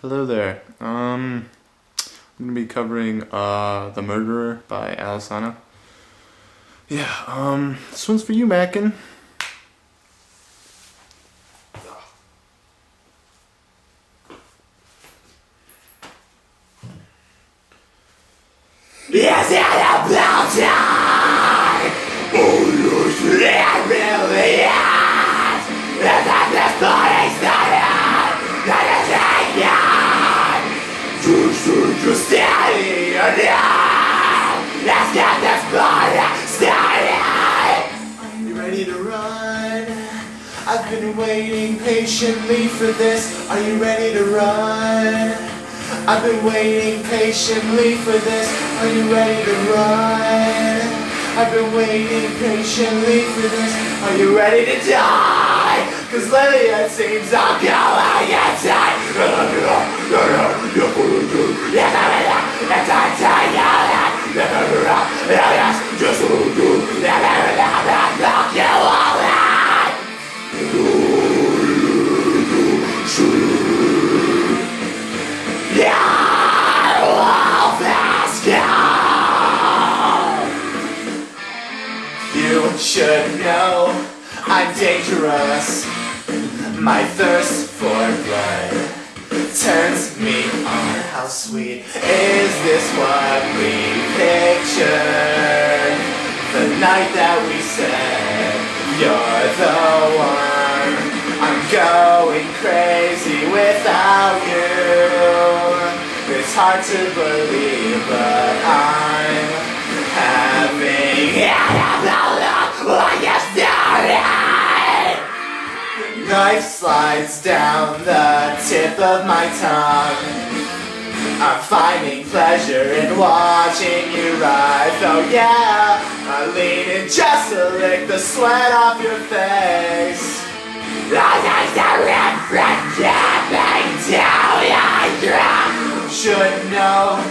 Hello there. Um, I'm gonna be covering uh, The Murderer by Alesana. Yeah, um, this one's for you, Mackin. Yes, I am been waiting patiently for this. Are you ready to run? I've been waiting patiently for this. Are you ready to run? I've been waiting patiently for this. Are you ready to die? Cause lately it seems I'm going inside. Yes, I'm in it! It's on should know I'm dangerous. My thirst for blood turns me on. How sweet is this what we pictured? The night that we said you're the one. I'm going crazy without you. It's hard to believe, but I'm having Knife slides down the tip of my tongue. I'm finding pleasure in watching you writhe. Oh yeah, I lean in just to lick the sweat off your face. Should know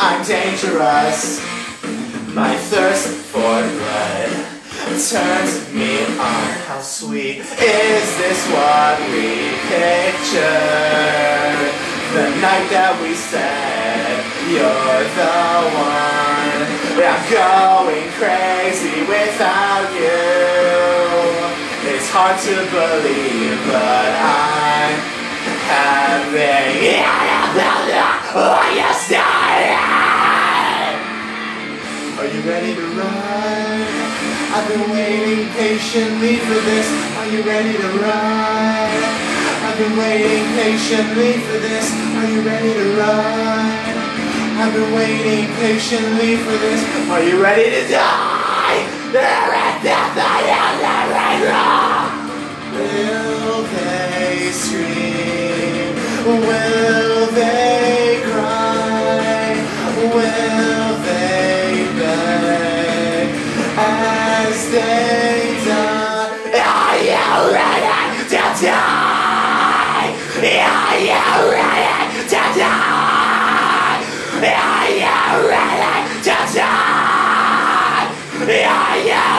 I'm dangerous. My thirst for blood turns me on. How sweet is this what we pictured? The night that we said you're the one. I'm going crazy without you. It's hard to believe, but I'm having. Are you ready to run? I've been waiting patiently for this. Are you ready to run? I've been waiting patiently for this. Are you ready to run? I've been waiting patiently for this. Are you ready to die? There is death I am Will they scream? Will as? Are you ready to die? Are you ready to die? Are you ready to die? Are you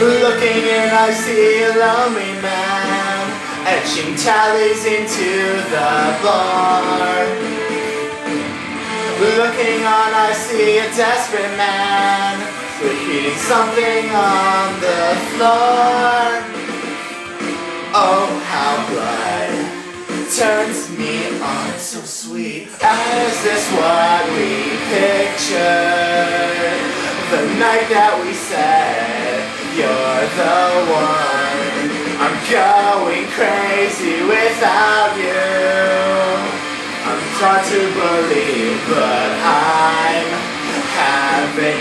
Looking in, I see a lonely man etching tallies into the bar. Looking on, I see a desperate man repeating something on the floor. Oh, how blood turns me on so sweet. Is this what we pictured? The night that we said you're the one. I'm going crazy without you. I'm hard to believe, but I'm having.